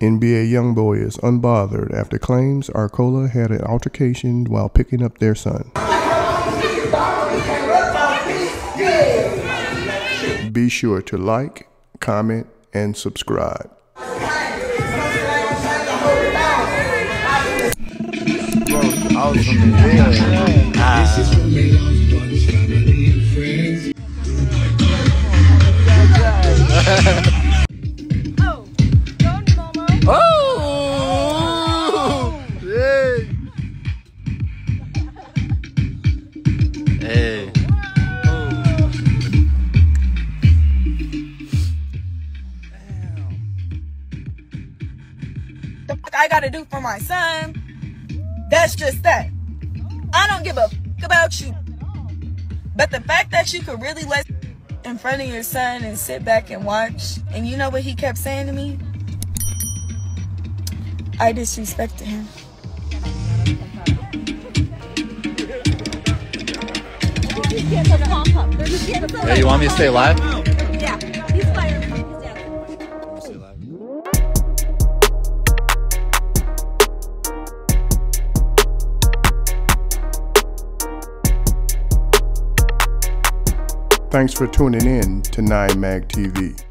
NBA Youngboy is unbothered after claims Arcola had an altercation while picking up their son. Be sure to like, comment, and subscribe. I Oh! Hey! Hey. the fuck I gotta do for my son. That's just that. I don't give a fuck about you. But the fact that you could really let in front of your son and sit back and watch, and you know what he kept saying to me? I disrespected him. Hey, you want me to stay live? Yeah, he's fired. Thanks for tuning in to 9 Mag TV.